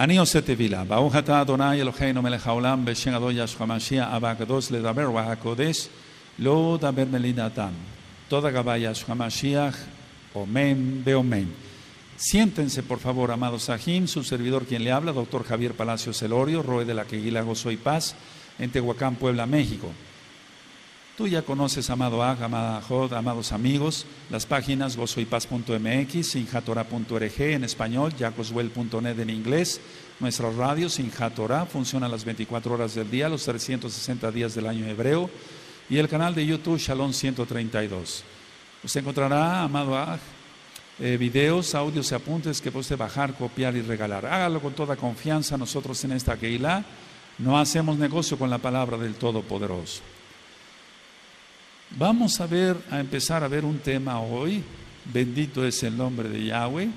אני עושה תפילה. ברוך אתה אדוני אלוהינו מלך העולם בשם אדון ישוע המשיח אבא הקדוש לדבר רוח הקודש לא דבר מלינתם. Toda gaba Yahshua Mashiach, Omen, Beomen. Siéntense, por favor, amados Sahim, su servidor quien le habla, doctor Javier Palacios Celorio, Roe de la Queguila Gozo y Paz, en Tehuacán, Puebla, México. Tú ya conoces, amado Ag, amada Jod, amados amigos, las páginas gozoypaz.mx, sinjatora.org en español, jacoswell.net en inglés, nuestra radio Sinjatora funciona las 24 horas del día, los 360 días del año hebreo, y el canal de YouTube Shalom 132. Usted encontrará, amado Ag, eh, videos, audios y apuntes que puede bajar, copiar y regalar. Hágalo con toda confianza. Nosotros en esta Keilah no hacemos negocio con la palabra del Todopoderoso. Vamos a ver, a empezar a ver un tema hoy. Bendito es el nombre de Yahweh.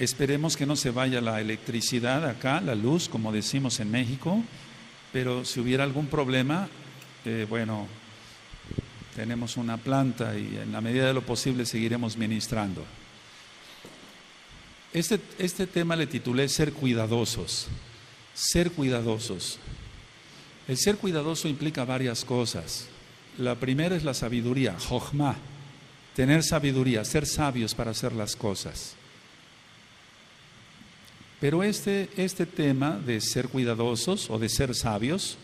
Esperemos que no se vaya la electricidad acá, la luz, como decimos en México, pero si hubiera algún problema, eh, bueno, tenemos una planta y en la medida de lo posible seguiremos ministrando. Este, este tema le titulé Ser cuidadosos. Ser cuidadosos. El ser cuidadoso implica varias cosas. La primera es la sabiduría, jochma, tener sabiduría, ser sabios para hacer las cosas. Pero este, este tema de ser cuidadosos o de ser sabios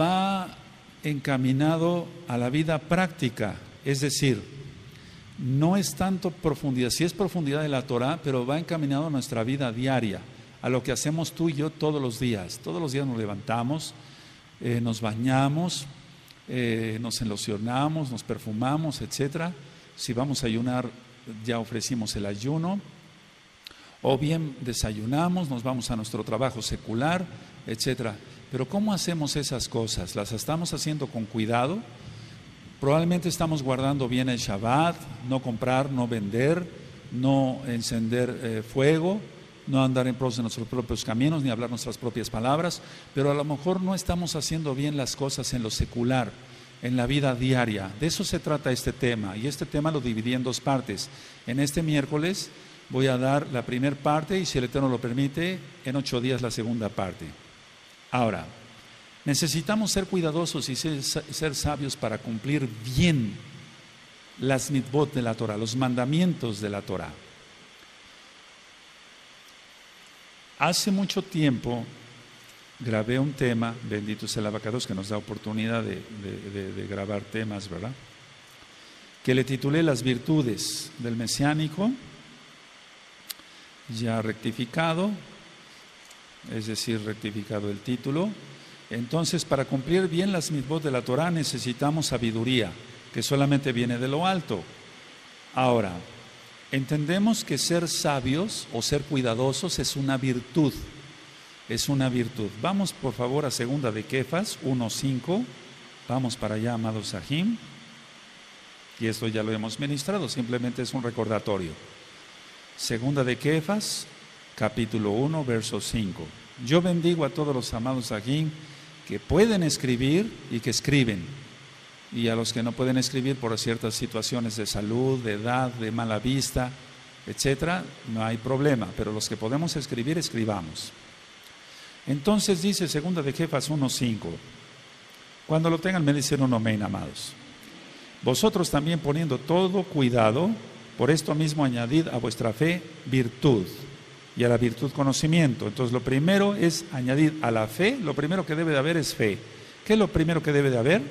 va encaminado a la vida práctica, es decir, no es tanto profundidad, sí es profundidad de la Torah, pero va encaminado a nuestra vida diaria, a lo que hacemos tú y yo todos los días. Todos los días nos levantamos, eh, nos bañamos, eh, nos enlocionamos, nos perfumamos, etc. Si vamos a ayunar, ya ofrecimos el ayuno. O bien desayunamos, nos vamos a nuestro trabajo secular, etc. Pero ¿cómo hacemos esas cosas? ¿Las estamos haciendo con cuidado? Probablemente estamos guardando bien el Shabbat, no comprar, no vender, no encender eh, fuego, no andar en pos de nuestros propios caminos, ni hablar nuestras propias palabras, pero a lo mejor no estamos haciendo bien las cosas en lo secular, en la vida diaria. De eso se trata este tema, y este tema lo dividí en dos partes. En este miércoles voy a dar la primera parte y si el Eterno lo permite, en ocho días la segunda parte. Ahora, necesitamos ser cuidadosos y ser, sabios para cumplir bien las mitzvot de la Torah, los mandamientos de la Torah. Hace mucho tiempo grabé un tema, bendito sea el abacados que nos da oportunidad de, grabar temas, ¿verdad? Que le titulé Las virtudes del mesiánico, ya rectificado, es decir, rectificado el título. Entonces, para cumplir bien las mitzvot de la Torah necesitamos sabiduría, que solamente viene de lo alto. Ahora, entendemos que ser sabios o ser cuidadosos es una virtud, es una virtud. Vamos por favor a segunda de Kefas 1.5, vamos para allá, amados Sahim, y esto ya lo hemos ministrado, simplemente es un recordatorio. Segunda de Kefas capítulo 1, verso 5. Yo bendigo a todos los amados aquí que pueden escribir y que escriben. Y a los que no pueden escribir por ciertas situaciones de salud, de edad, de mala vista, etcétera, no hay problema. Pero los que podemos escribir, escribamos. Entonces dice segunda de Jefas 1.5. Cuando lo tengan me dicen un amén, amados. Vosotros también poniendo todo cuidado, por esto mismo añadid a vuestra fe virtud y a la virtud conocimiento. Entonces lo primero es añadir a la fe, lo primero que debe de haber es fe. ¿Qué es lo primero que debe de haber?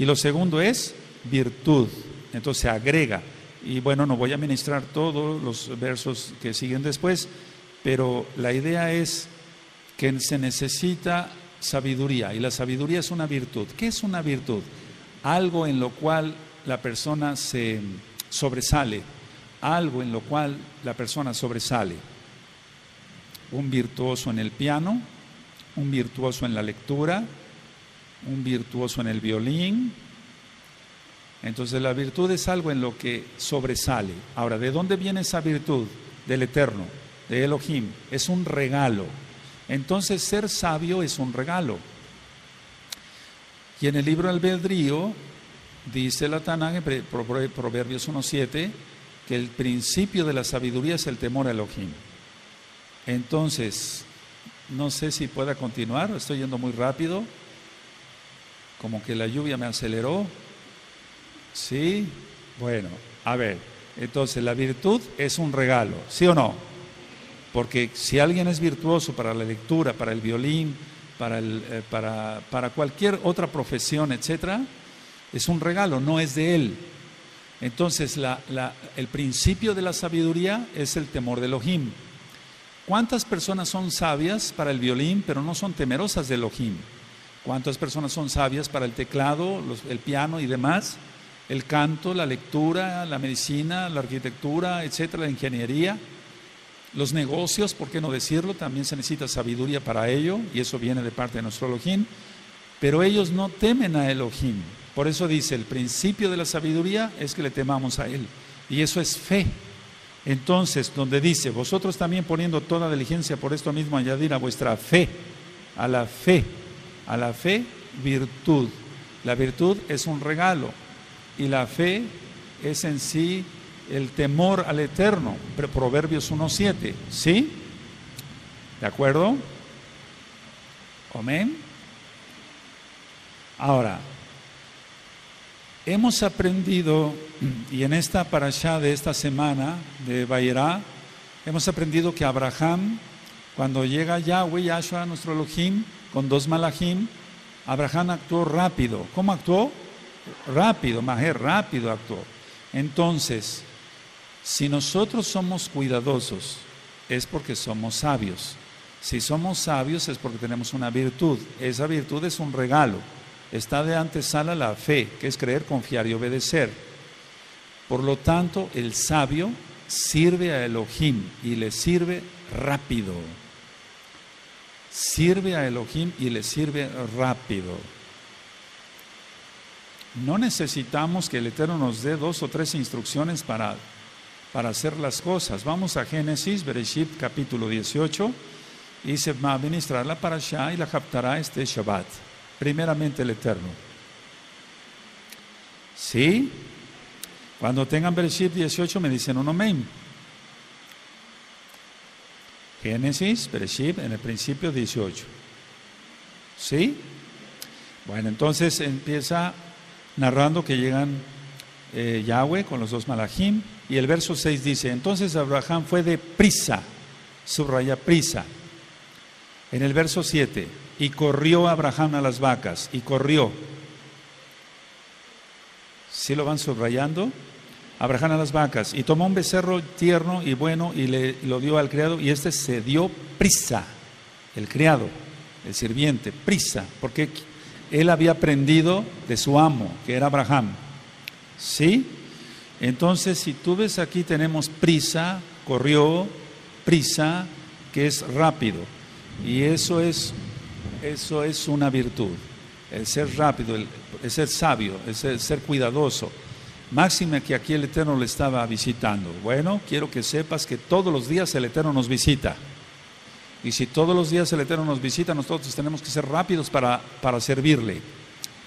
Y lo segundo es virtud. Entonces se agrega. Y bueno, no voy a ministrar todos los versos que siguen después, pero la idea es que se necesita sabiduría y la sabiduría es una virtud. ¿Qué es una virtud? Algo en lo cual la persona se sobresale, algo en lo cual la persona sobresale. Un virtuoso en el piano, un virtuoso en la lectura, un virtuoso en el violín. Entonces la virtud es algo en lo que sobresale. Ahora, ¿de dónde viene esa virtud? Del Eterno, de Elohim. Es un regalo. Entonces ser sabio es un regalo. Y en el libro Albedrío dice la Tanán, Proverbios 1.7, que el principio de la sabiduría es el temor a Elohim. Entonces, no sé si pueda continuar, estoy yendo muy rápido, como que la lluvia me aceleró. Sí, bueno, a ver, entonces la virtud es un regalo, ¿sí o no? Porque si alguien es virtuoso para la lectura, para el violín, para, el, eh, para, para cualquier otra profesión, etcétera, es un regalo, no es de él. Entonces, el principio de la sabiduría es el temor de Elohim. ¿Cuántas personas son sabias para el violín, pero no son temerosas de Elohim? ¿Cuántas personas son sabias para el teclado, el piano y demás? El canto, la lectura, la medicina, la arquitectura, etcétera, la ingeniería. Los negocios, ¿por qué no decirlo? También se necesita sabiduría para ello, y eso viene de parte de nuestro Elohim. Pero ellos no temen a Elohim. Por eso dice, el principio de la sabiduría es que le temamos a Él. Y eso es fe. Entonces, donde dice, vosotros también poniendo toda diligencia por esto mismo, añadir a vuestra fe, a la fe, a la fe, virtud. La virtud es un regalo y la fe es en sí el temor al eterno. Proverbios 1.7, ¿sí? ¿De acuerdo? Amén. Ahora, Hemos aprendido, y en esta parasha de esta semana de Bayerá, hemos aprendido que Abraham, cuando llega Yahweh, Yahshua, nuestro Elohim, con dos malachim, Abraham actuó rápido. ¿Cómo actuó? Rápido, Maher, rápido actuó. Entonces, si nosotros somos cuidadosos, es porque somos sabios. Si somos sabios es porque tenemos una virtud. Esa virtud es un regalo está de antesala la fe, que es creer, confiar y obedecer. Por lo tanto, el sabio sirve a Elohim y le sirve rápido. Sirve a Elohim y le sirve rápido. No necesitamos que el Eterno nos dé dos o tres instrucciones para, para hacer las cosas. Vamos a Génesis, Bereshit capítulo 18, y se va a ministrar la parasha y la captará este Shabbat primeramente el Eterno. ¿Sí? Cuando tengan Bereshit 18 me dicen un amén. Génesis, Bereshit, en el principio 18. ¿Sí? Bueno, entonces empieza narrando que llegan eh, Yahweh con los dos malachim y el verso 6 dice, entonces Abraham fue de prisa, subraya prisa. En el verso 7, y corrió Abraham a las vacas, y corrió. ¿Sí lo van subrayando? Abraham a las vacas, y tomó un becerro tierno y bueno, y le lo dio al criado, y este se dio prisa, el criado, el sirviente, prisa, porque él había aprendido de su amo, que era Abraham. ¿Sí? Entonces, si tú ves aquí, tenemos prisa, corrió, prisa, que es rápido. Y eso es eso es una virtud. El ser rápido, el, ser sabio, el ser, cuidadoso. Máxima que aquí el Eterno le estaba visitando. Bueno, quiero que sepas que todos los días el Eterno nos visita. Y si todos los días el Eterno nos visita, nosotros tenemos que ser rápidos para, para servirle.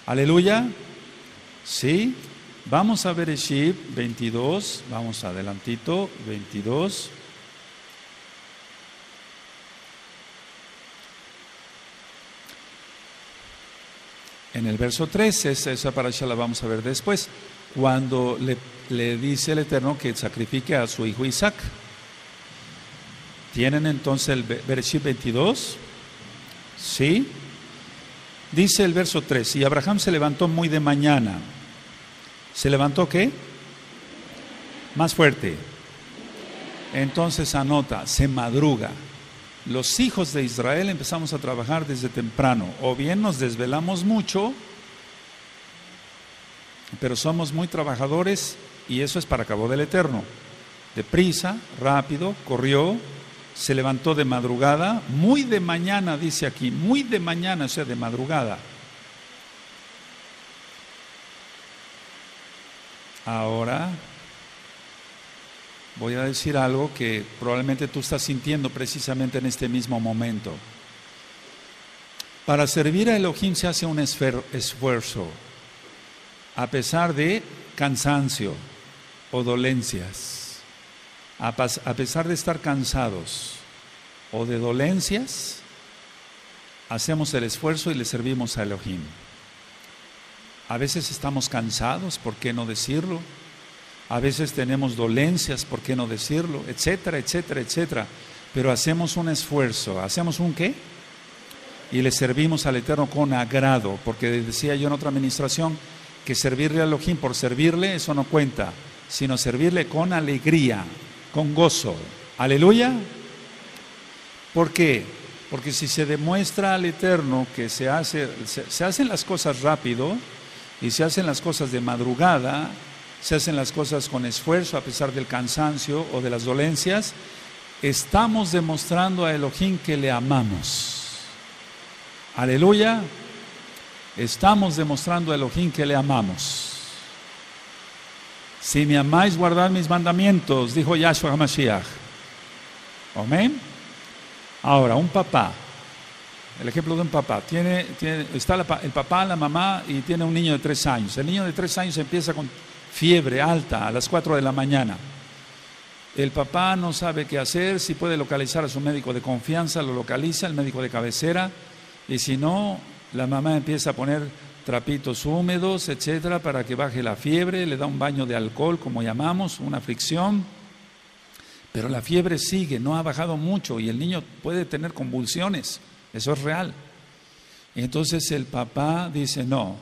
Aleluya. Sí. Vamos a ver Eshib 22. Vamos adelantito. 22. En el verso 13, esa parasha la vamos a ver después, cuando le, dice el Eterno que sacrifique a su hijo Isaac. ¿Tienen entonces el versículo 22? ¿Sí? Dice el verso 3, y Abraham se levantó muy de mañana. ¿Se levantó qué? Más fuerte. Entonces anota, se madruga los hijos de Israel empezamos a trabajar desde temprano. O bien nos desvelamos mucho, pero somos muy trabajadores y eso es para cabo del Eterno. Deprisa, rápido, corrió, se levantó de madrugada, muy de mañana, dice aquí, muy de mañana, o sea, de madrugada. Ahora voy a decir algo que probablemente tú estás sintiendo precisamente en este mismo momento. Para servir a Elohim se hace un esfuerzo, a pesar de cansancio o dolencias. a, pesar de estar cansados o de dolencias, hacemos el esfuerzo y le servimos a Elohim. A veces estamos cansados, ¿por qué no decirlo? A veces tenemos dolencias, ¿por qué no decirlo? Etcétera, etcétera, etcétera. Pero hacemos un esfuerzo. ¿Hacemos un qué? Y le servimos al Eterno con agrado, porque decía yo en otra administración que servirle a Elohim por servirle, eso no cuenta, sino servirle con alegría, con gozo. Aleluya. ¿Por qué? Porque si se demuestra al Eterno que se, hace, se, hacen las cosas rápido y se hacen las cosas de madrugada, se hacen las cosas con esfuerzo a pesar del cansancio o de las dolencias, estamos demostrando a Elohim que le amamos. Aleluya. Estamos demostrando a Elohim que le amamos. Si me amáis, guardad mis mandamientos, dijo Yahshua HaMashiach. Amén. Ahora, un papá, el ejemplo de un papá, tiene, está el papá, la mamá y tiene un niño de tres años. El niño de tres años empieza con fiebre alta a las cuatro de la mañana. El papá no sabe qué hacer, si puede localizar a su médico de confianza, lo localiza, el médico de cabecera, y si no, la mamá empieza a poner trapitos húmedos, etcétera, para que baje la fiebre, le da un baño de alcohol, como llamamos, una fricción, pero la fiebre sigue, no ha bajado mucho y el niño puede tener convulsiones, eso es real. entonces el papá dice, no,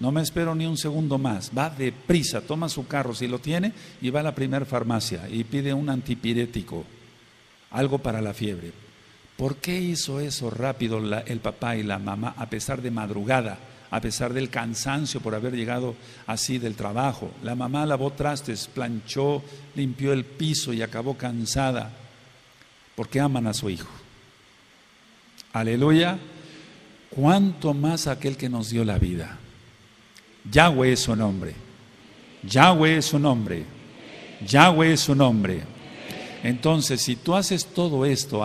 no me espero ni un segundo más, va deprisa, toma su carro si lo tiene y va a la primera farmacia y pide un antipirético, algo para la fiebre. ¿Por qué hizo eso rápido el papá y la mamá a pesar de madrugada? a pesar del cansancio por haber llegado así del trabajo. La mamá lavó trastes, planchó, limpió el piso y acabó cansada porque aman a su hijo. Aleluya. ¿Cuánto más aquel que nos dio la vida? Yahweh es su nombre. Yahweh es su nombre. Yahweh es su nombre. Entonces, si tú haces todo esto,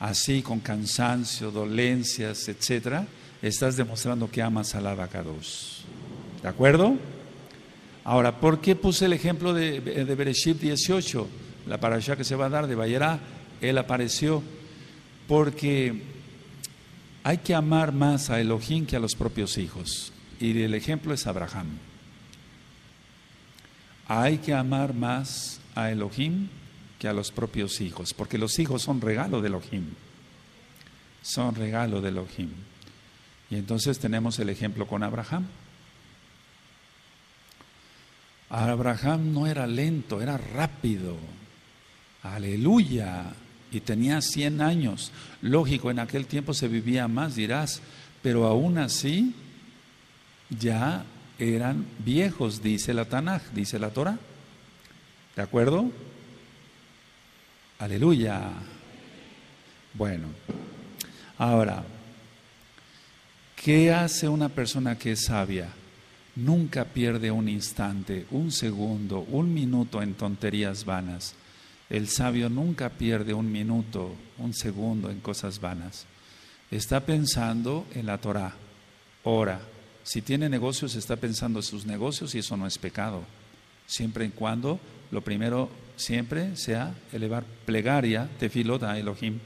así con cansancio, dolencias, etcétera, estás demostrando que amas al abacados. ¿De acuerdo? Ahora, ¿por qué puse el ejemplo de, de Bereshit 18? La parasha que se va a dar de Bayerá, él apareció. Porque hay que amar más a Elohim que a los propios hijos. Y el ejemplo es Abraham. Hay que amar más a Elohim que a los propios hijos, porque los hijos son regalo de Elohim. Son regalo de Elohim. Y entonces tenemos el ejemplo con Abraham. Abraham no era lento, era rápido. Aleluya. Y tenía 100 años. Lógico, en aquel tiempo se vivía más, dirás, pero aún así ya eran viejos, dice la Tanaj, dice la Torah. ¿De acuerdo? Aleluya. Bueno, ahora, ¿Qué hace una persona que es sabia? Nunca pierde un instante, un segundo, un minuto en tonterías vanas. El sabio nunca pierde un minuto, un segundo en cosas vanas. Está pensando en la Torah. Ora. Si tiene negocios, está pensando en sus negocios y eso no es pecado. Siempre y cuando lo primero siempre sea elevar plegaria, tefilot Elohim.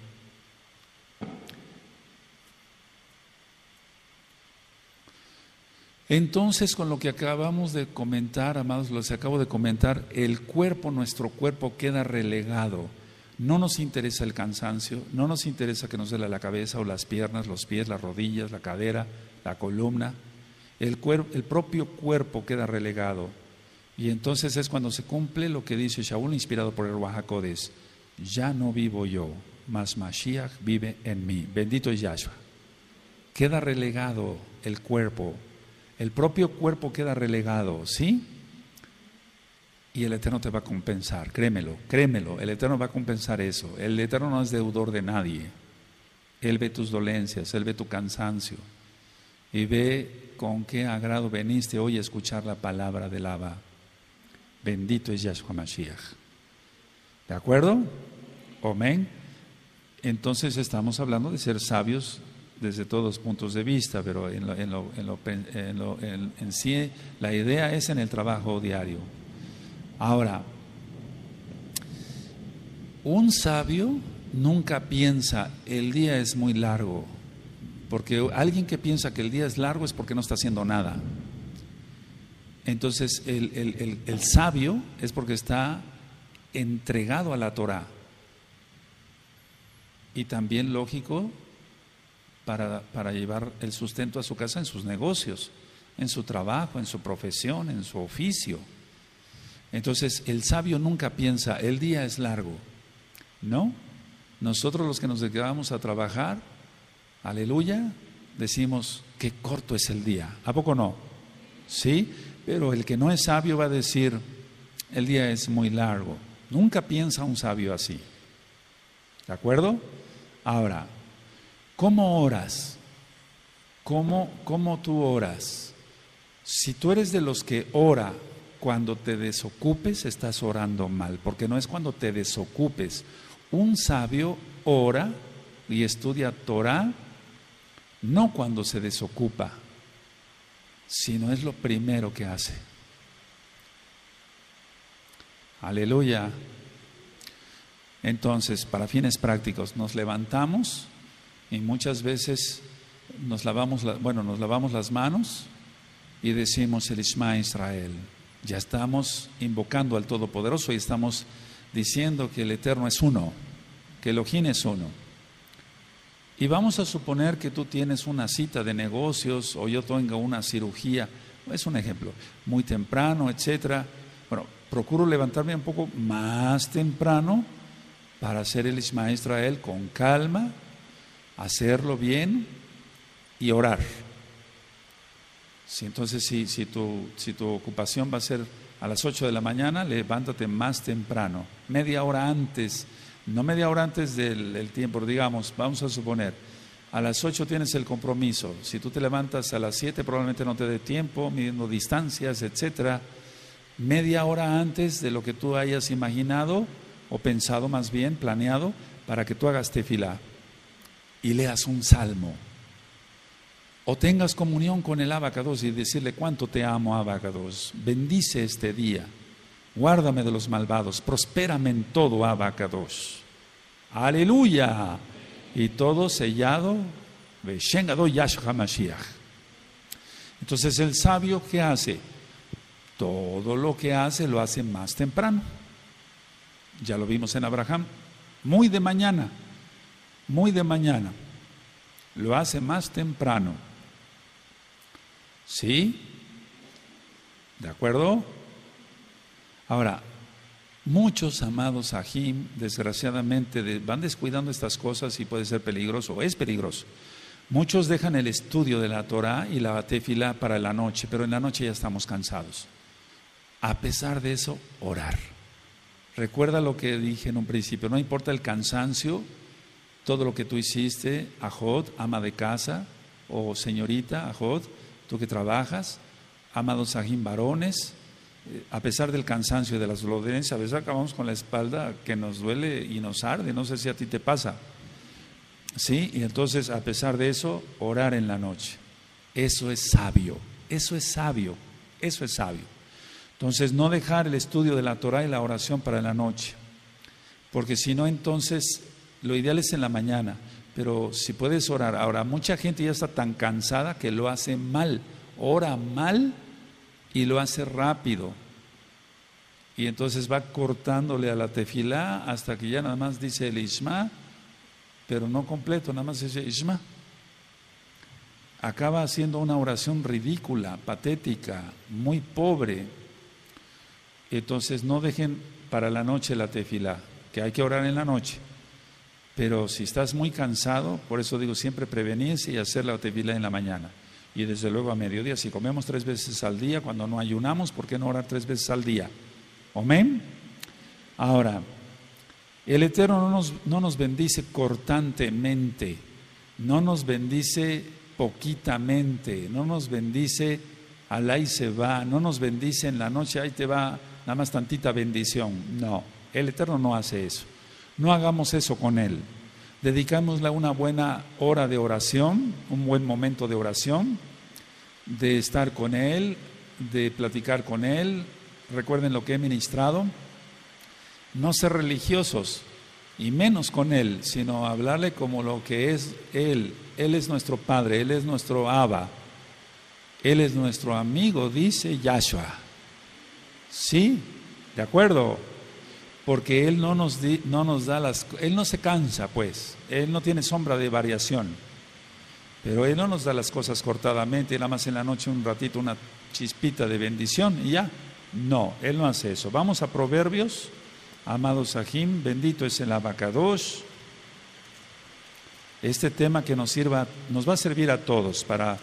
Entonces, con lo que acabamos de comentar, amados, lo que acabo de comentar, el cuerpo, nuestro cuerpo queda relegado. No nos interesa el cansancio, no nos interesa que nos duele la cabeza o las piernas, los pies, las rodillas, la cadera, la columna. El, el propio cuerpo queda relegado. Y entonces es cuando se cumple lo que dice Shaul, inspirado por el Oaxacodes. Ya no vivo yo, mas Mashiach vive en mí. Bendito es Yahshua. Queda relegado el cuerpo el propio cuerpo queda relegado, ¿sí? Y el Eterno te va a compensar, créemelo, créemelo, el Eterno va a compensar eso. El Eterno no es deudor de nadie. Él ve tus dolencias, Él ve tu cansancio y ve con qué agrado veniste hoy a escuchar la palabra del Abba. Bendito es Yahshua Mashiach. ¿De acuerdo? Amén. Entonces estamos hablando de ser sabios desde todos puntos de vista, pero en, en, sí la idea es en el trabajo diario. Ahora, Un sabio nunca piensa, el día es muy largo, porque alguien que piensa que el día es largo es porque no está haciendo nada. Entonces, el, sabio es porque está entregado a la Torah. Y también lógico para, para llevar el sustento a su casa en sus negocios, en su trabajo, en su profesión, en su oficio. Entonces, el sabio nunca piensa, el día es largo. No, nosotros los que nos quedamos a trabajar, aleluya, decimos, qué corto es el día. ¿A poco no? Sí, pero el que no es sabio va a decir, el día es muy largo. Nunca piensa un sabio así. ¿De acuerdo? Ahora, ¿cómo oras? ¿Cómo, cómo tú oras? Si tú eres de los que ora cuando te desocupes, estás orando mal, porque no es cuando te desocupes. Un sabio ora y estudia Torah no cuando se desocupa, sino es lo primero que hace. Aleluya. Entonces, para fines prácticos, nos levantamos y muchas veces nos lavamos, bueno, nos lavamos las manos y decimos el Isma Israel. Ya estamos invocando al Todopoderoso y estamos diciendo que el Eterno es uno, que Elohim es uno. Y vamos a suponer que tú tienes una cita de negocios o yo tengo una cirugía, es un ejemplo, muy temprano, etcétera. Bueno, procuro levantarme un poco más temprano para hacer el Isma Israel con calma, hacerlo bien y orar. Si entonces, si, si, tu, si tu ocupación va a ser a las 8 de la mañana, levántate más temprano, media hora antes, no media hora antes del, tiempo, digamos, vamos a suponer, a las 8 tienes el compromiso, si tú te levantas a las 7 probablemente no te dé tiempo, midiendo distancias, etcétera, media hora antes de lo que tú hayas imaginado o pensado más bien, planeado, para que tú hagas tefila y leas un salmo o tengas comunión con el abacados y decirle cuánto te amo, abacados. Bendice este día. Guárdame de los malvados. Prospérame en todo, abacados. Aleluya. Y todo sellado. Entonces el sabio, ¿qué hace? Todo lo que hace lo hace más temprano. Ya lo vimos en Abraham. Muy de mañana. Muy de mañana. Lo hace más temprano. ¿Sí? ¿De acuerdo? Ahora, muchos amados ajim, desgraciadamente, van descuidando estas cosas y puede ser peligroso, es peligroso. Muchos dejan el estudio de la Torah y la tefila para la noche, pero en la noche ya estamos cansados. A pesar de eso, orar. Recuerda lo que dije en un principio, no importa el cansancio, todo lo que tú hiciste, Ajod, ama de casa, o señorita, Ajod, tú que trabajas, amados Sahim varones, a pesar del cansancio y de las dolencias, a veces acabamos con la espalda que nos duele y nos arde, no sé si a ti te pasa. ¿Sí? Y entonces, a pesar de eso, orar en la noche. Eso es sabio, eso es sabio, eso es sabio. Entonces, no dejar el estudio de la Torah y la oración para la noche, porque si no, entonces, lo ideal es en la mañana. Pero si puedes orar, ahora mucha gente ya está tan cansada que lo hace mal, ora mal y lo hace rápido. Y entonces va cortándole a la tefilá hasta que ya nada más dice el Isma, pero no completo, nada más dice Isma. Acaba haciendo una oración ridícula, patética, muy pobre. Entonces no dejen para la noche la tefilá, que hay que orar en la noche. Pero si estás muy cansado, por eso digo siempre prevenirse y hacer la tefila en la mañana. Y desde luego a mediodía, si comemos tres veces al día, cuando no ayunamos, ¿por qué no orar tres veces al día? Amén. Ahora, el Eterno no nos, no nos bendice cortantemente, no nos bendice poquitamente, no nos bendice al ahí se va, no nos bendice en la noche, ahí te va nada más tantita bendición. No, el Eterno no hace eso. No hagamos eso con Él. Dedicámosle una buena hora de oración, un buen momento de oración, de estar con Él, de platicar con Él. Recuerden lo que he ministrado. No ser religiosos, y menos con Él, sino hablarle como lo que es Él. Él es nuestro Padre, Él es nuestro Abba, Él es nuestro amigo, dice Yahshua. Sí, de acuerdo, porque Él no nos, no nos da las... Él no se cansa, pues, Él no tiene sombra de variación, pero Él no nos da las cosas cortadamente, nada más en la noche un ratito, una chispita de bendición y ya. No, Él no hace eso. Vamos a Proverbios Amado Sahim, bendito es el abacados. Este tema que nos sirva, nos va a servir a todos para,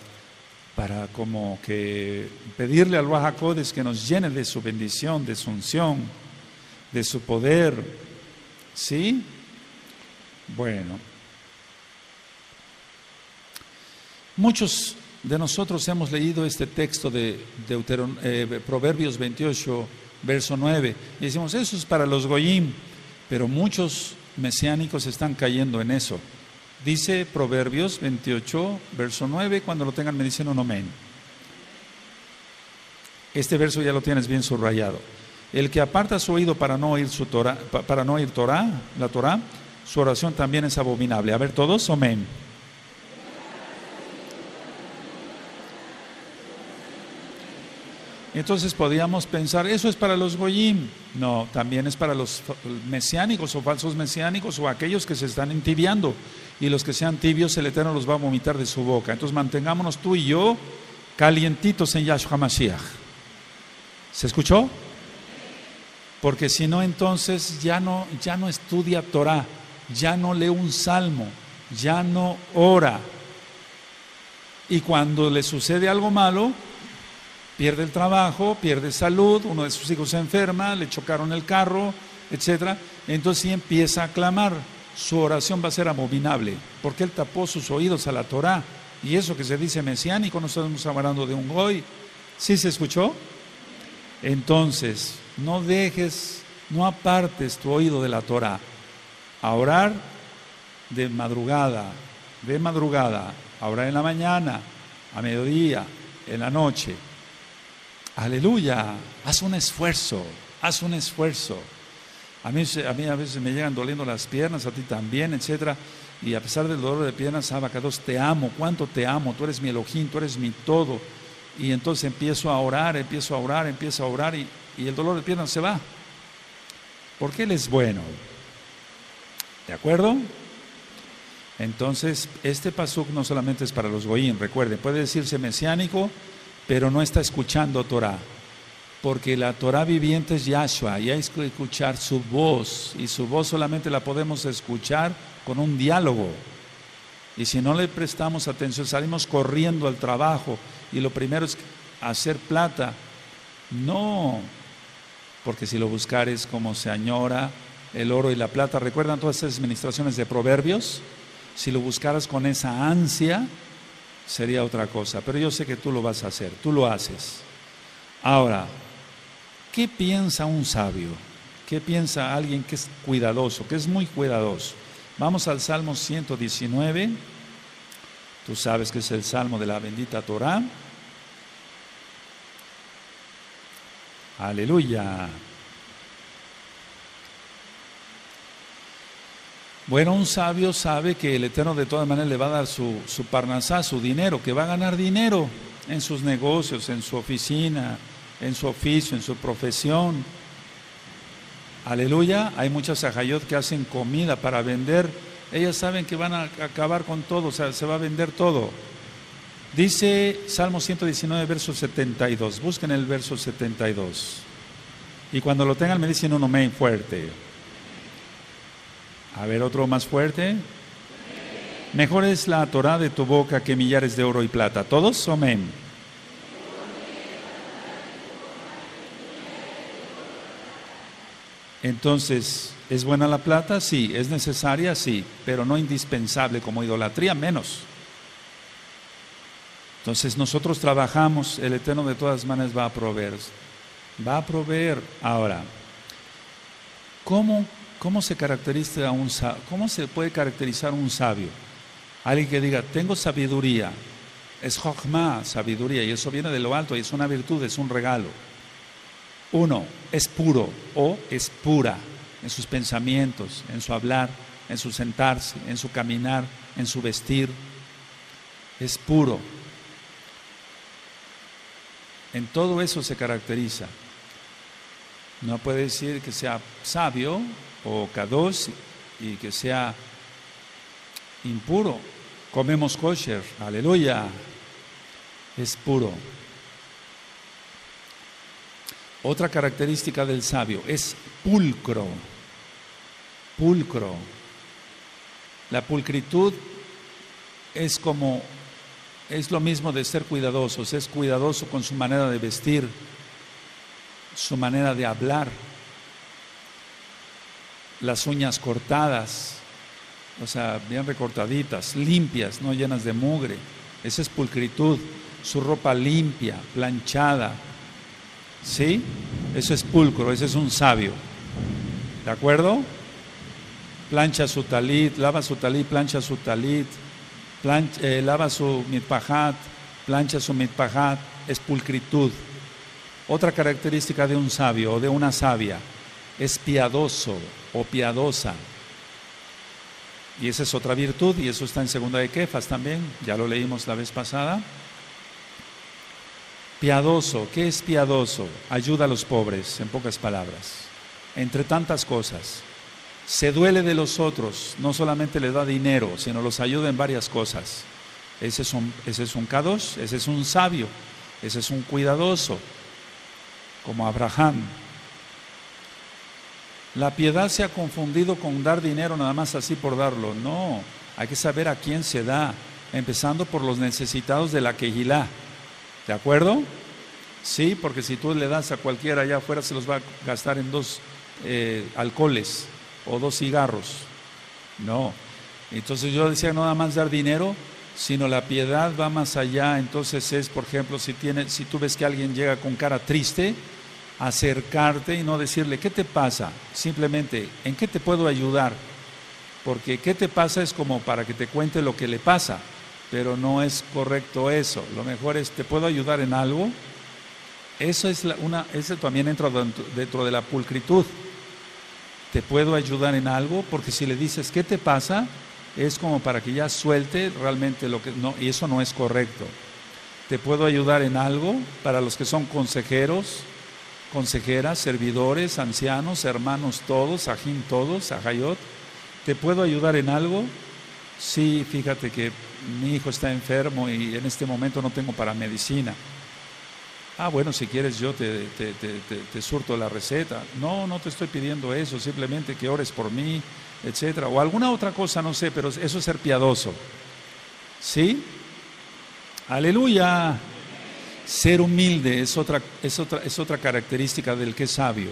para como que pedirle al Wahakodes que nos llene de su bendición, de su unción, de su poder. ¿Sí? Bueno. Muchos de nosotros hemos leído este texto de eh, Proverbios 28 verso 9. Y decimos, eso es para los goyim, pero muchos mesiánicos están cayendo en eso. Dice Proverbios 28, verso 9, cuando lo tengan me dicen un amén. Este verso ya lo tienes bien subrayado. El que aparta su oído para no oír su Torah, para no la Torah, su oración también es abominable. A ver todos, amén. Entonces podríamos pensar, eso es para los goyim. No, también es para los mesiánicos o falsos mesiánicos o aquellos que se están entibiando. Y los que sean tibios, el Eterno los va a vomitar de su boca. Entonces mantengámonos tú y yo calientitos en Yahshua Mashiach. ¿Se escuchó? Porque si no, entonces ya no, ya no estudia Torah, ya no lee un salmo, ya no ora. Y cuando le sucede algo malo, pierde el trabajo, pierde salud, uno de sus hijos se enferma, le chocaron el carro, etc. Entonces sí empieza a clamar. Su oración va a ser abominable, porque él tapó sus oídos a la Torah. Y eso que se dice mesiánico, no estamos hablando de un goy. ¿Sí se escuchó? Entonces, no dejes, no apartes tu oído de la Torah. A orar de madrugada, de madrugada, a orar en la mañana, a mediodía, en la noche. Aleluya, haz un esfuerzo, haz un esfuerzo. A mí, a mí a veces me llegan doliendo las piernas, a ti también, etcétera. Y a pesar del dolor de piernas, Abacados, te amo, cuánto te amo, tú eres mi Elohim, tú eres mi todo. Y entonces empiezo a orar, empiezo a orar, empiezo a orar y, el dolor de piernas se va. Porque Él es bueno. ¿De acuerdo? Entonces, este pasuk no solamente es para los goyim, recuerden, puede decirse mesiánico, pero no está escuchando Torah. Porque la Torah viviente es Yahshua y hay que escuchar su voz. Y su voz solamente la podemos escuchar con un diálogo. Y si no le prestamos atención, salimos corriendo al trabajo y lo primero es hacer plata. No, porque si lo buscares como se añora el oro y la plata, ¿recuerdan todas esas administraciones de proverbios? Si lo buscaras con esa ansia, sería otra cosa, pero yo sé que tú lo vas a hacer, tú lo haces. Ahora, ¿qué piensa un sabio? ¿Qué piensa alguien que es cuidadoso, que es muy cuidadoso? Vamos al Salmo 119. Tú sabes que es el Salmo de la bendita Torah. Aleluya. Bueno, un sabio sabe que el Eterno de todas maneras le va a dar su, su parnasá, su dinero, que va a ganar dinero en sus negocios, en su oficina, en su oficio, en su profesión. Aleluya, hay muchas ajayot que hacen comida para vender. Ellas saben que van a acabar con todo, o sea, se va a vender todo. Dice Salmo 119, verso 72. Busquen el verso 72. Y cuando lo tengan me dicen un amén fuerte. A ver, otro más fuerte. Mejor es la Torah de tu boca que millares de oro y plata. ¿Todos? Amén. Entonces, ¿es buena la plata? Sí. ¿Es necesaria? Sí. Pero no indispensable como idolatría, menos. Entonces nosotros trabajamos, el Eterno de todas maneras va a proveer. Va a proveer. Ahora, ¿cómo ¿Cómo se caracteriza un cómo se puede caracterizar un sabio? Alguien que diga, tengo sabiduría. Es jochma, sabiduría, y eso viene de lo alto, y es una virtud, es un regalo. Uno, es puro o es pura. En sus pensamientos, en su hablar, en su sentarse, en su caminar, en su vestir. Es puro. En todo eso se caracteriza. No puede decir que sea sabio o kadosh y que sea impuro. Comemos kosher, aleluya. Es puro. Otra característica del sabio es pulcro. Pulcro. La pulcritud es como, es lo mismo de ser cuidadosos, es cuidadoso con su manera de vestir, su manera de hablar, las uñas cortadas, o sea, bien recortaditas, limpias, no llenas de mugre. Esa es pulcritud, su ropa limpia, planchada, ¿Sí? Eso es pulcro, ese es un sabio. ¿De acuerdo? Plancha su talit, lava su talit, plancha su talit, eh, lava su mitpajat, plancha su mitpajat, es pulcritud. Otra característica de un sabio o de una sabia es piadoso o piadosa. Y esa es otra virtud, y eso está en segunda de Kefas también, ya lo leímos la vez pasada. Piadoso, ¿qué es piadoso? Ayuda a los pobres, en pocas palabras, entre tantas cosas. Se duele de los otros, no solamente le da dinero, sino los ayuda en varias cosas. Ese es un, ese es un ese es un sabio, ese es un cuidadoso, como Abraham. La piedad se ha confundido con dar dinero nada más así por darlo. No, hay que saber a quién se da, empezando por los necesitados de la quejilá. ¿De acuerdo? Sí, porque si tú le das a cualquiera allá afuera se los va a gastar en dos eh, alcoholes o dos cigarros. No. Entonces yo decía no nada más dar dinero, sino la piedad va más allá. Entonces es, por ejemplo, si, tiene, si tú ves que alguien llega con cara triste, acercarte y no decirle, ¿qué te pasa? Simplemente, ¿en qué te puedo ayudar? Porque ¿qué te pasa? es como para que te cuente lo que le pasa pero no es correcto eso. Lo mejor es, ¿te puedo ayudar en algo? Eso es una, eso también entra dentro, de la pulcritud. ¿Te puedo ayudar en algo? Porque si le dices, ¿qué te pasa? Es como para que ya suelte realmente lo que no, y eso no es correcto. ¿Te puedo ayudar en algo? Para los que son consejeros, consejeras, servidores, ancianos, hermanos todos, ajín todos, ajayot. ¿Te puedo ayudar en algo? Sí, fíjate que mi hijo está enfermo y en este momento no tengo para medicina. Ah, bueno, si quieres yo te, surto la receta. No, no te estoy pidiendo eso, simplemente que ores por mí, etcétera. O alguna otra cosa, no sé, pero eso es ser piadoso. ¿Sí? Aleluya. Ser humilde es otra, es otra, es otra característica del que es sabio.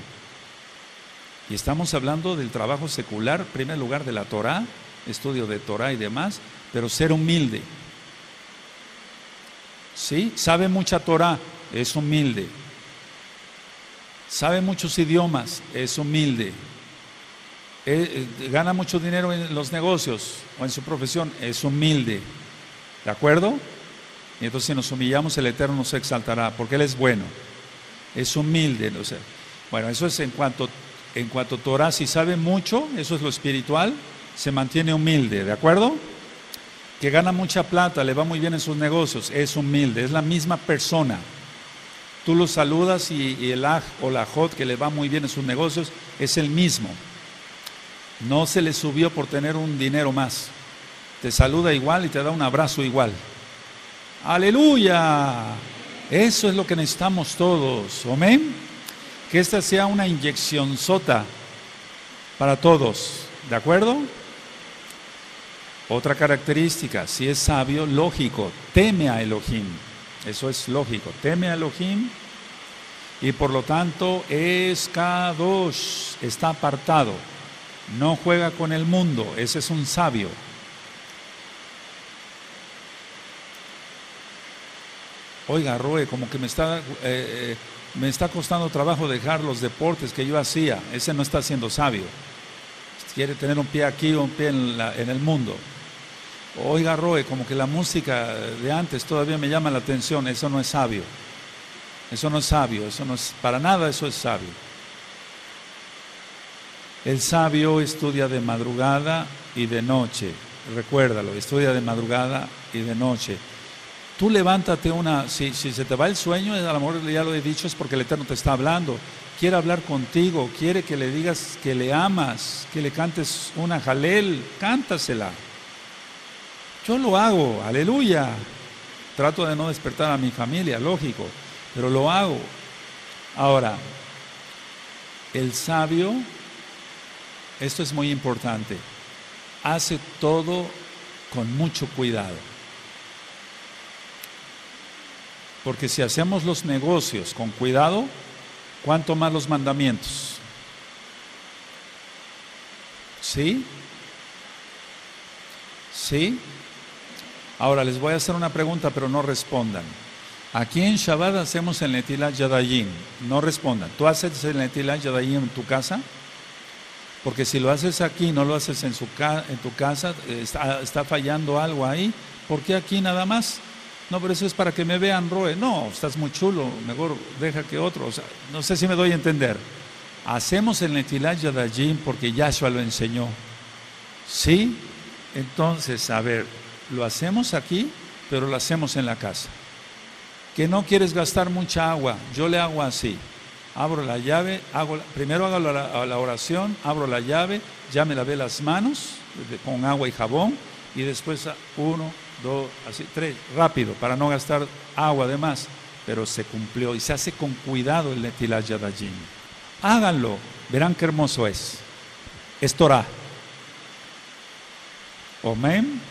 Y estamos hablando del trabajo secular, en primer lugar de la Torah, estudio de Torah y demás, pero ser humilde. ¿Sí? Sabe mucha Torah, es humilde. Sabe muchos idiomas, es humilde. Eh, eh, gana mucho dinero en los negocios o en su profesión, es humilde. ¿De acuerdo? Y entonces si nos humillamos, el Eterno nos exaltará, porque Él es bueno. Es humilde. O bueno, eso es en cuanto, en cuanto a Torah, si sabe mucho, eso es lo espiritual, se mantiene humilde, ¿de acuerdo? Que gana mucha plata, le va muy bien en sus negocios, es humilde, es la misma persona. Tú lo saludas y, el aj o la jot que le va muy bien en sus negocios es el mismo. No se le subió por tener un dinero más. Te saluda igual y te da un abrazo igual. Aleluya. Eso es lo que necesitamos todos. Amén. Que esta sea una inyección sota para todos. ¿De acuerdo? Otra característica, si es sabio, lógico, teme a Elohim. Eso es lógico, teme a Elohim y por lo tanto es Kadosh, está apartado, no juega con el mundo, ese es un sabio. Oiga, Roe, como que me está, eh, eh, me está costando trabajo dejar los deportes que yo hacía, ese no está siendo sabio. Quiere tener un pie aquí o un pie en el mundo. Oiga, Roe, como que la música de antes todavía me llama la atención, eso no es sabio. Eso no es sabio, eso no es, para nada eso es sabio. El sabio estudia de madrugada y de noche. Recuérdalo, estudia de madrugada y de noche. Tú levántate una, si, se te va el sueño, a lo mejor ya lo he dicho, es porque el Eterno te está hablando. Quiere hablar contigo, quiere que le digas que le amas, que le cantes una jalel, cántasela. Yo lo hago, aleluya. Trato de no despertar a mi familia, lógico, pero lo hago. Ahora, el sabio, esto es muy importante, hace todo con mucho cuidado. Porque si hacemos los negocios con cuidado, ¿cuánto más los mandamientos? ¿Sí? ¿Sí? Ahora les voy a hacer una pregunta, pero no respondan. Aquí en Shabbat hacemos el Netilat Yadayim. No respondan. ¿Tú haces el Netilat Yadayim en tu casa? Porque si lo haces aquí, no lo haces en, tu casa, está, está, fallando algo ahí. ¿Por qué aquí nada más? No, pero eso es para que me vean, Roe. No, estás muy chulo, mejor deja que otro. no sé si me doy a entender. Hacemos el Netilat Yadayim porque Yahshua lo enseñó. ¿Sí? Entonces, a ver, lo hacemos aquí, pero lo hacemos en la casa. Que no quieres gastar mucha agua, yo le hago así. Abro la llave, hago, primero hago la, oración, abro la llave, ya me lavé las manos con agua y jabón y después uno, dos, así, tres, rápido, para no gastar agua de más. Pero se cumplió y se hace con cuidado el Netilat Yadayim. Háganlo, verán qué hermoso es. Es. Amén.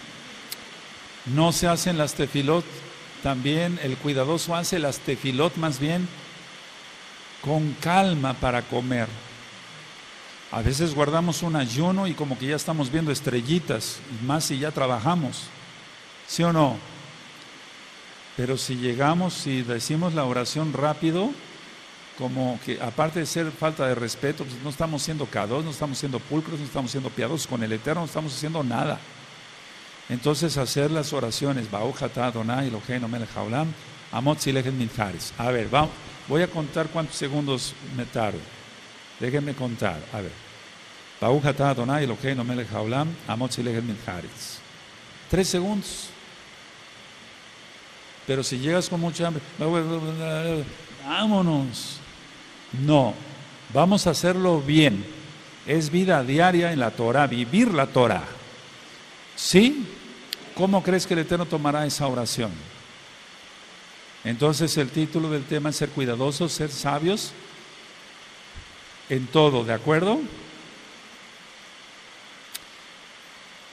No se hacen las tefilot, también el cuidadoso hace las tefilot más bien con calma para comer. A veces guardamos un ayuno y como que ya estamos viendo estrellitas, y más si ya trabajamos, ¿sí o no? Pero si llegamos y decimos la oración rápido, como que aparte de ser falta de respeto, pues no estamos siendo cados, no estamos siendo pulcros, no estamos siendo piadosos con el Eterno, no estamos haciendo nada. Entonces hacer las oraciones, Adonai, Amot A ver, vamos, voy a contar cuántos segundos me tardo. Déjenme contar, a ver. Adonai, Amot Tres segundos. Pero si llegas con mucha hambre, vámonos. No, vamos a hacerlo bien. Es vida diaria en la Torah, vivir la Torah. ¿Sí? ¿Cómo crees que el Eterno tomará esa oración? Entonces el título del tema es ser cuidadosos, ser sabios en todo, ¿de acuerdo?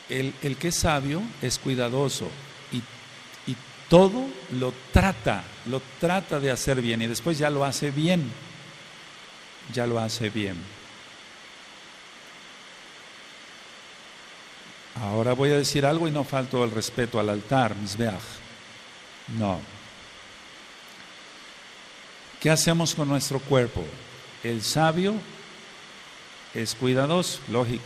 El, que es sabio es cuidadoso y, y todo lo trata, lo trata de hacer bien y después ya lo hace bien, ya lo hace bien. Ahora voy a decir algo y no falto el respeto al altar, misbeach. No. ¿Qué hacemos con nuestro cuerpo? El sabio es cuidadoso, lógico.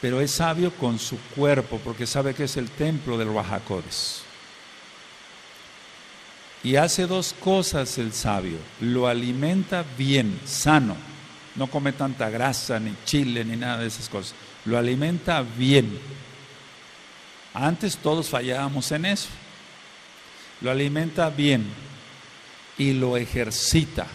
Pero es sabio con su cuerpo porque sabe que es el templo del Rahakodes. Y hace dos cosas el sabio. Lo alimenta bien, sano. No come tanta grasa, ni chile, ni nada de esas cosas lo alimenta bien. Antes todos fallábamos en eso. Lo alimenta bien y lo ejercita.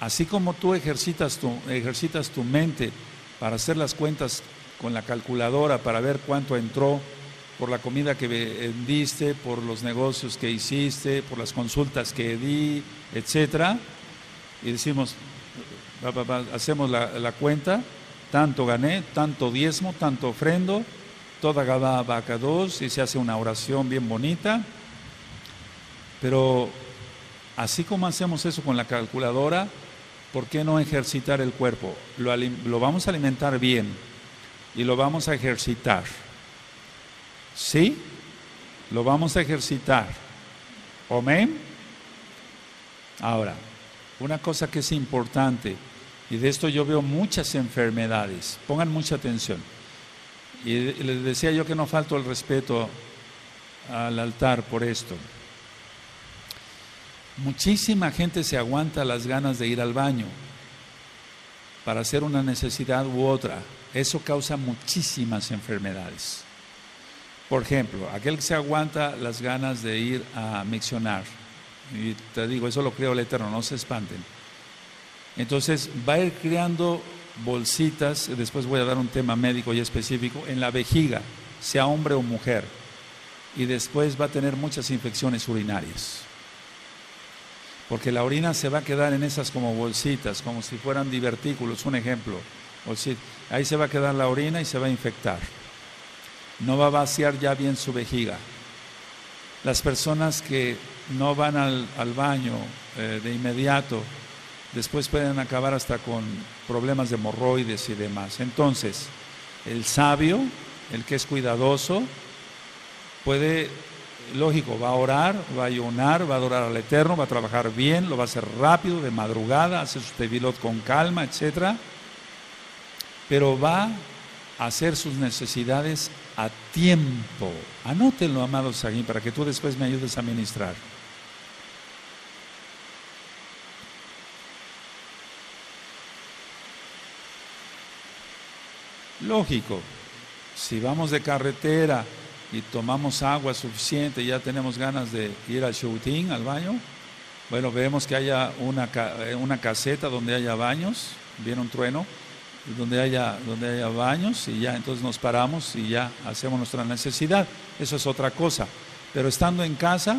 Así como tú ejercitas tu, ejercitas tu mente para hacer las cuentas con la calculadora, para ver cuánto entró por la comida que vendiste, por los negocios que hiciste, por las consultas que di, etcétera, y decimos, hacemos la, la cuenta, tanto gané, tanto diezmo, tanto ofrendo, toda Gabá vaca dos y se hace una oración bien bonita. Pero así como hacemos eso con la calculadora, ¿por qué no ejercitar el cuerpo? Lo, lo vamos a alimentar bien y lo vamos a ejercitar. ¿Sí? Lo vamos a ejercitar. Amén. Ahora, una cosa que es importante, y de esto yo veo muchas enfermedades. Pongan mucha atención. Y les decía yo que no falto el respeto al altar por esto. Muchísima gente se aguanta las ganas de ir al baño. para hacer una necesidad u otra. Eso causa muchísimas enfermedades. Por ejemplo, aquel que se aguanta las ganas de ir a miccionar, y te digo, eso lo creo el Eterno, no se espanten. Entonces va a ir creando bolsitas, después voy a dar un tema médico y específico, en la vejiga, sea hombre o mujer, y después va a tener muchas infecciones urinarias. Porque la orina se va a quedar en esas como bolsitas, como si fueran divertículos, un ejemplo. Ahí se va a quedar la orina y se va a infectar. No va a vaciar ya bien su vejiga. Las personas que no van al, baño eh, de inmediato, después pueden acabar hasta con problemas de hemorroides y demás. Entonces, el sabio, el que es cuidadoso, puede, lógico, va a orar, va a ayunar, va a adorar al Eterno, va a trabajar bien, lo va a hacer rápido, de madrugada, hace su tevilot con calma, etc. Pero va a hacer sus necesidades a tiempo. Anótenlo, amados aquí, para que tú después me ayudes a ministrar. Lógico, si vamos de carretera y tomamos agua suficiente y ya tenemos ganas de ir al shooting, al baño, bueno, vemos que haya una, eh, una caseta donde haya baños, viene un trueno, donde haya, donde haya baños y ya entonces nos paramos y ya hacemos nuestra necesidad. Eso es otra cosa. Pero estando en casa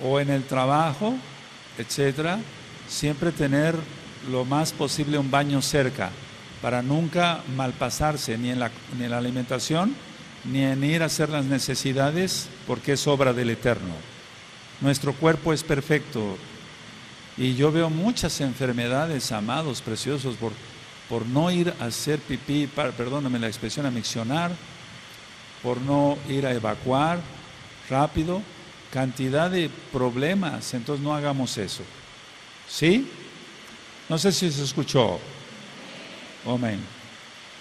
o en el trabajo, etcétera, siempre tener lo más posible un baño cerca para nunca malpasarse ni en la, alimentación ni en ir a hacer las necesidades porque es obra del Eterno. Nuestro cuerpo es perfecto y yo veo muchas enfermedades, amados, preciosos, por, por no ir a hacer pipí, perdóname la expresión, a miccionar, por no ir a evacuar rápido, cantidad de problemas, entonces no hagamos eso. ¿Sí? No sé si se escuchó. Amén.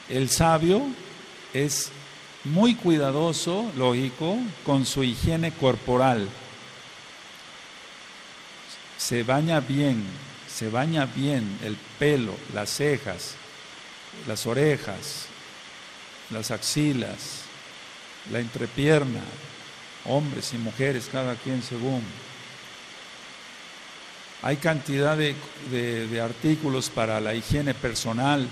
El sabio es muy cuidadoso, lógico, con su higiene corporal. Se baña bien, se baña bien el pelo, las cejas, las orejas, las axilas, la entrepierna, hombres y mujeres, cada quien según. Hay cantidad de, de artículos para la higiene personal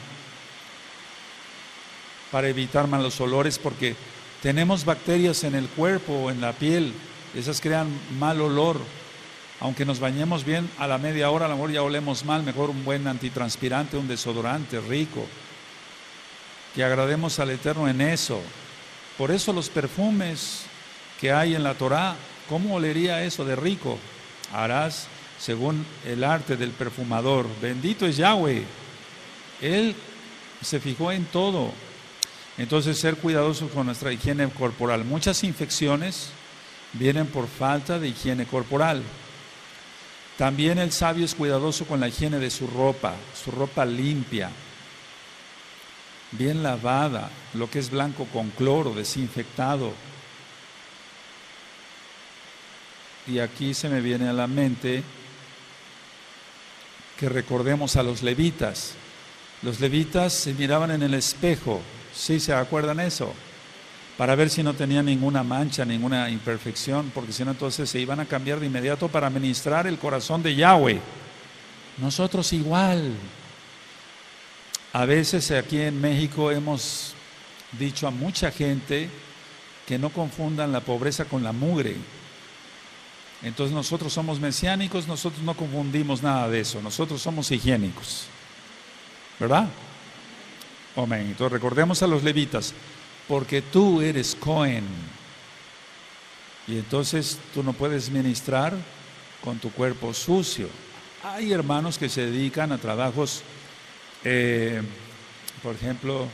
para evitar malos olores porque tenemos bacterias en el cuerpo o en la piel, esas crean mal olor. Aunque nos bañemos bien, a la media hora a lo mejor ya olemos mal, mejor un buen antitranspirante, un desodorante rico. Que agrademos al Eterno en eso. Por eso los perfumes que hay en la Torá, ¿cómo olería eso de rico? Harás según el arte del perfumador. Bendito es Yahweh. Él se fijó en todo. Entonces, ser cuidadosos con nuestra higiene corporal. Muchas infecciones vienen por falta de higiene corporal. También el sabio es cuidadoso con la higiene de su ropa, su ropa limpia, bien lavada, lo que es blanco con cloro, desinfectado. Y aquí se me viene a la mente que recordemos a los levitas. Los levitas se miraban en el espejo ¿Sí se acuerdan eso? Para ver si no tenía ninguna mancha, ninguna imperfección, porque si no entonces se iban a cambiar de inmediato para ministrar el corazón de Yahweh. Nosotros igual. A veces aquí en México hemos dicho a mucha gente que no confundan la pobreza con la mugre. Entonces nosotros somos mesiánicos, nosotros no confundimos nada de eso, nosotros somos higiénicos. ¿Verdad? Amén. Entonces recordemos a los levitas, porque tú eres Cohen. Y entonces tú no puedes ministrar con tu cuerpo sucio. Hay hermanos que se dedican a trabajos, eh, por ejemplo,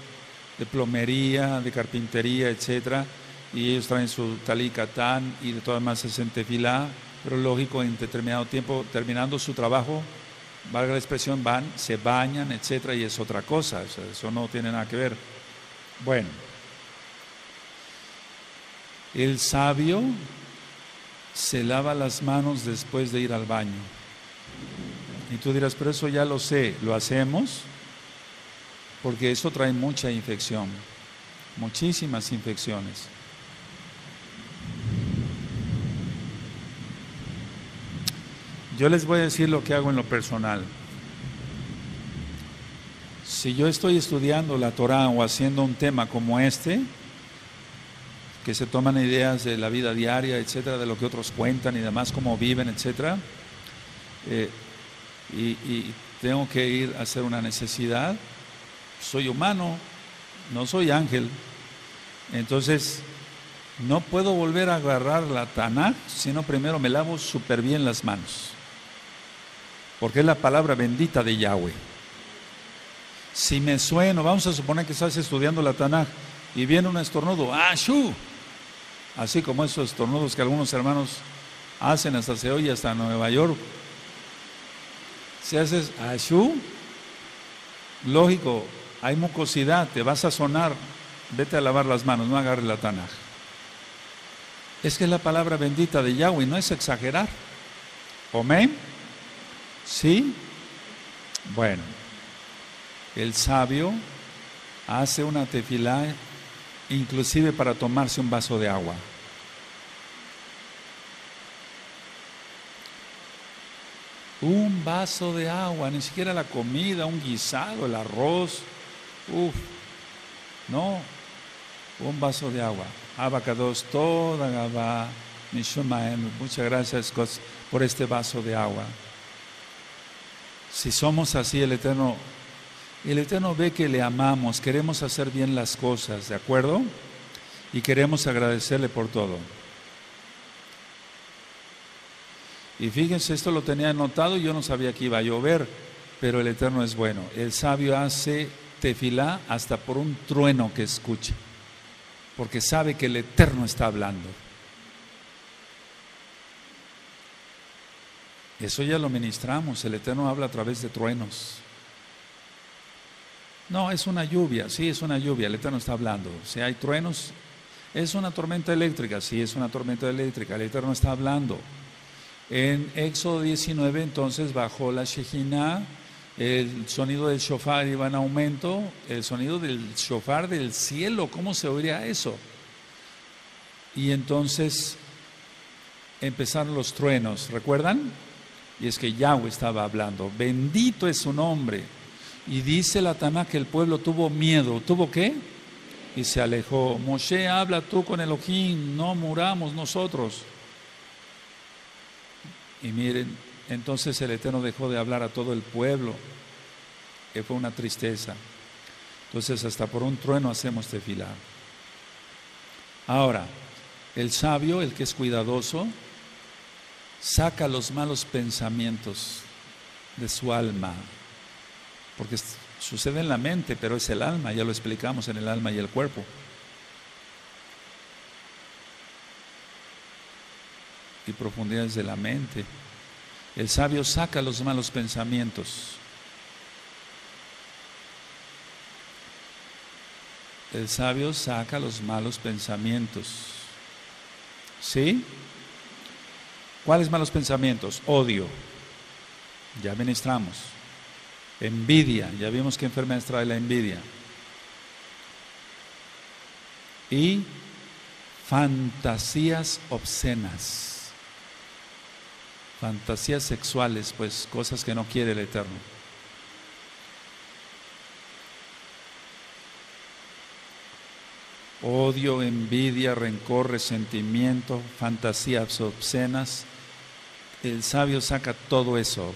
de plomería, de carpintería, etcétera, y ellos traen su talicatán y de todas maneras se tefilá, pero lógico, en determinado tiempo, terminando su trabajo, valga la expresión, van, se bañan, etcétera, y es otra cosa, eso no tiene nada que ver. Bueno, el sabio se lava las manos después de ir al baño. Y tú dirás, pero eso ya lo sé, ¿lo hacemos? Porque eso trae mucha infección, muchísimas infecciones. Yo les voy a decir lo que hago en lo personal. Si yo estoy estudiando la Torah o haciendo un tema como este, que se toman ideas de la vida diaria, etcétera, de lo que otros cuentan y demás, cómo viven, etcétera, eh, y, tengo que ir a hacer una necesidad, soy humano, no soy ángel, entonces no puedo volver a agarrar la Tanakh, sino primero me lavo súper bien las manos, porque es la palabra bendita de Yahweh. Si me sueno, vamos a suponer que estás estudiando la Tanakh y viene un estornudo, ¡ah, shu! así como esos estornudos que algunos hermanos hacen hasta se hasta Nueva York. Si haces ashu, lógico, hay mucosidad, te vas a sonar, vete a lavar las manos, no agarre la Tanaj. Es que es la palabra bendita de Yahweh, no es exagerar. ¿Amén? ¿Sí? Bueno, el sabio hace una tefilá inclusive para tomarse un vaso de agua. Un vaso de agua, ni siquiera la comida, un guisado, el arroz. Uf, no, un vaso de agua. Abacados, toda Gabá, Muchas gracias por este vaso de agua. Si somos así, el Eterno el Eterno ve que le amamos, queremos hacer bien las cosas, ¿de acuerdo? Y queremos agradecerle por todo. Y fíjense, esto lo tenía anotado y yo no sabía que iba a llover, pero el Eterno es bueno. El sabio hace tefilá hasta por un trueno que escuche, porque sabe que el Eterno está hablando. Eso ya lo ministramos, el Eterno habla a través de truenos. No, es una lluvia, sí, es una lluvia, el Eterno está hablando. Si hay truenos, es una tormenta eléctrica, sí, es una tormenta eléctrica, el Eterno está hablando. En Éxodo 19 entonces bajó la Shejina, el sonido del shofar iba en aumento, el sonido del shofar del cielo, ¿cómo se oiría eso? Y entonces empezaron los truenos, ¿recuerdan? Y es que Yahweh estaba hablando, bendito es su nombre y dice la Tana que el pueblo tuvo miedo. ¿Tuvo qué? Y se alejó. Moshe, habla tú con Elohim, no muramos nosotros. Y miren, entonces el Eterno dejó de hablar a todo el pueblo, que fue una tristeza. Entonces hasta por un trueno hacemos tefilar. Ahora, el sabio, el que es cuidadoso, saca los malos pensamientos de su alma, porque sucede en la mente, pero es el alma, ya lo explicamos en el alma y el cuerpo. Y profundidades de la mente. El sabio saca los malos pensamientos. El sabio saca los malos pensamientos. ¿Sí? ¿Cuáles malos pensamientos? Odio. Ya ministramos. Envidia, ya vimos qué enfermedad trae la envidia. Y fantasías obscenas, fantasías sexuales, pues cosas que no quiere el Eterno. Odio, envidia, rencor, resentimiento, fantasías obscenas. El sabio saca todo eso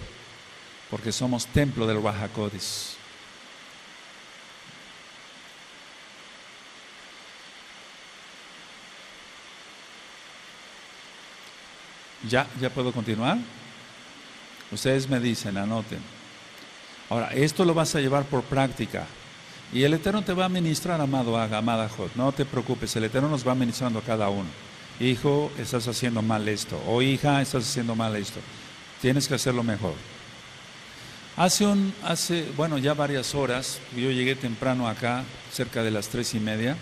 porque somos templo del Bajacodes. ¿Ya, ¿Ya puedo continuar? Ustedes me dicen, anoten. Ahora, esto lo vas a llevar por práctica. Y el Eterno te va a ministrar, amado amada Jod. No te preocupes, el Eterno nos va ministrando a cada uno. Hijo, estás haciendo mal esto. O hija, estás haciendo mal esto. Tienes que hacerlo mejor. Hace, un, hace, bueno, ya varias horas, yo llegué temprano acá, cerca de las tres y media.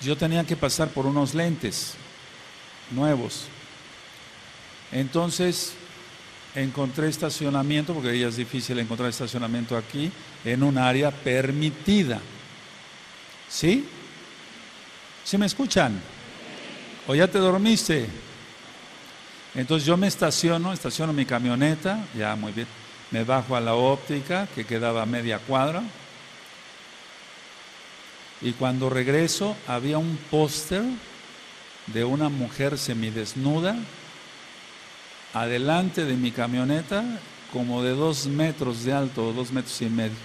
Yo tenía que pasar por unos lentes nuevos. Entonces, encontré estacionamiento, porque ya es difícil encontrar estacionamiento aquí, en un área permitida. ¿Sí? ¿Sí me escuchan? ¿O ya te dormiste? Entonces yo me estaciono, estaciono mi camioneta, ya muy bien, me bajo a la óptica que quedaba media cuadra y cuando regreso había un póster de una mujer semidesnuda adelante de mi camioneta como de dos metros de alto, dos metros y medio.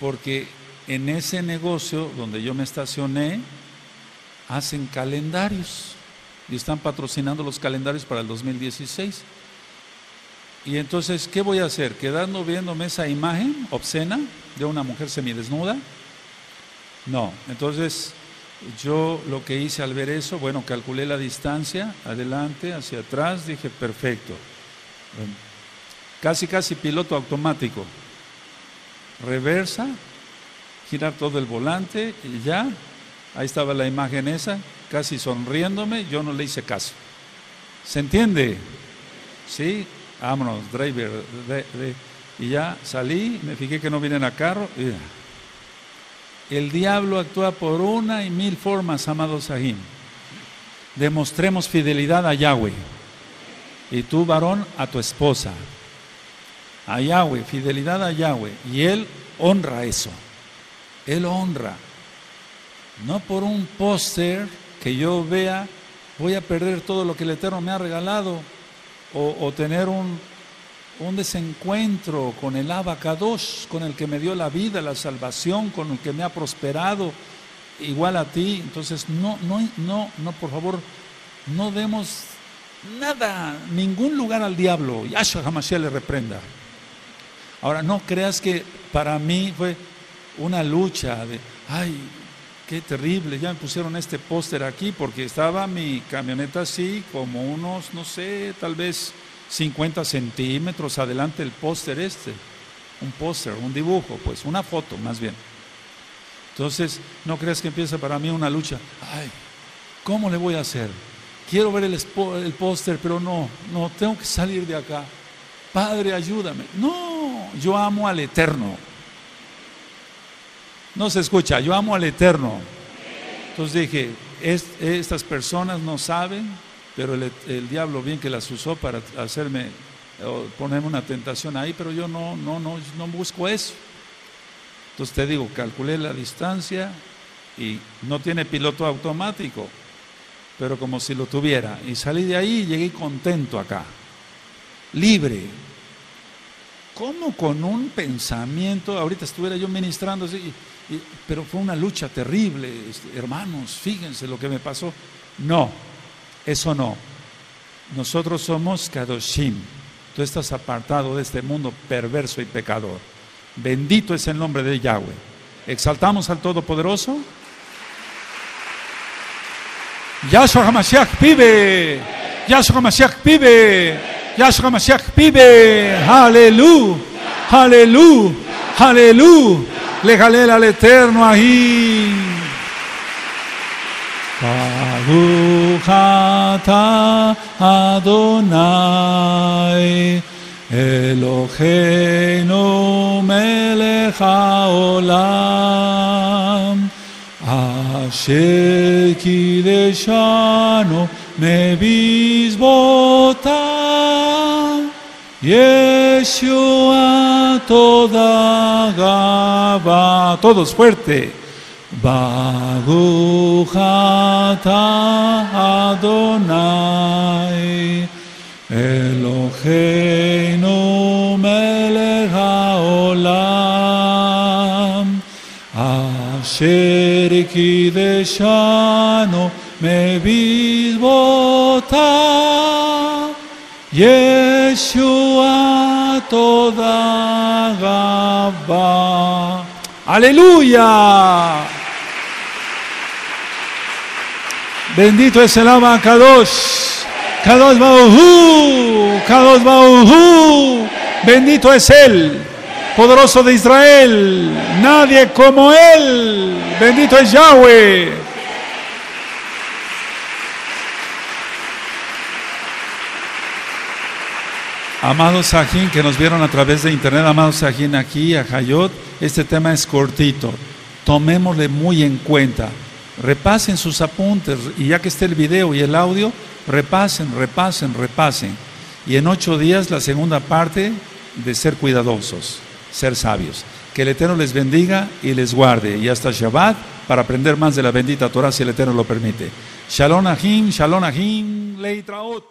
Porque en ese negocio donde yo me estacioné, hacen calendarios y están patrocinando los calendarios para el 2016. Y entonces, ¿qué voy a hacer? ¿Quedando viéndome esa imagen obscena de una mujer semidesnuda? No, entonces yo lo que hice al ver eso, bueno, calculé la distancia, adelante, hacia atrás, dije, perfecto. Casi, casi piloto automático. Reversa, girar todo el volante y ya, ahí estaba la imagen esa, casi sonriéndome, yo no le hice caso. ¿Se entiende? Sí, vámonos, driver. y ya salí, me fijé que no vienen a carro. El diablo actúa por una y mil formas, amados Sahim. Demostremos fidelidad a Yahweh. Y tú, varón, a tu esposa. A Yahweh, fidelidad a Yahweh. Y Él honra eso. Él honra. No por un póster que yo vea, voy a perder todo lo que el Eterno me ha regalado. O, tener un, un desencuentro con el abacados, con el que me dio la vida, la salvación, con el que me ha prosperado, igual a ti. Entonces, no, no, no, no, por favor, no demos nada, ningún lugar al diablo. Yahshua Hamashiach le reprenda. Ahora, no creas que para mí fue una lucha de, ay, qué terrible, ya me pusieron este póster aquí porque estaba mi camioneta así, como unos, no sé, tal vez 50 centímetros adelante el póster este, un póster, un dibujo, pues una foto más bien. Entonces, no creas que empieza para mí una lucha. Ay, ¿cómo le voy a hacer? Quiero ver el, el póster, pero no, no, tengo que salir de acá. Padre, ayúdame. No, yo amo al Eterno. No se escucha, yo amo al Eterno. Entonces dije, estas personas no saben pero el, diablo bien que las usó para hacerme, ponerme una tentación ahí, pero yo no, no, no, no busco eso. Entonces te digo, calculé la distancia y no tiene piloto automático, pero como si lo tuviera. Y salí de ahí y llegué contento acá, libre. ¿Cómo con un pensamiento, ahorita estuviera yo ministrando, pero fue una lucha terrible, este, hermanos, fíjense lo que me pasó. No, eso no. Nosotros somos Kadoshim. Tú estás apartado de este mundo perverso y pecador. Bendito es el nombre de Yahweh. Exaltamos al Todopoderoso. Yahshua HaMashiach vive. Yahshua HaMashiach vive. Yahshua HaMashiach vive. Aleluya. Aleluya. Aleluya. Le al Eterno ahí. Baruch ata Adonai Eloheinu melech haolam Asher kideshanu mebizbotam Yeshua toda gaba Todos fuerte. Baruch Adonai Eloheinu melech haolam Asher kideshanu mebizbota Yeshua toda gaba Aleluya Bendito es el Ama Kadosh. Kadosh Bauhu. Kadosh Bauhu. Bendito es Él. Poderoso de Israel. Nadie como Él. Bendito es Yahweh. Amados Sajín que nos vieron a través de internet, amados Sajín aquí, a Hayot, este tema es cortito. Tomémosle muy en cuenta. Repasen sus apuntes y ya que esté el video y el audio, repasen, repasen, repasen. Y en ocho días la segunda parte de ser cuidadosos, ser sabios. Que el Eterno les bendiga y les guarde. Y hasta Shabbat para aprender más de la bendita Torah si el Eterno lo permite. Shalom Ahim, Shalom Ahim, Leitraot.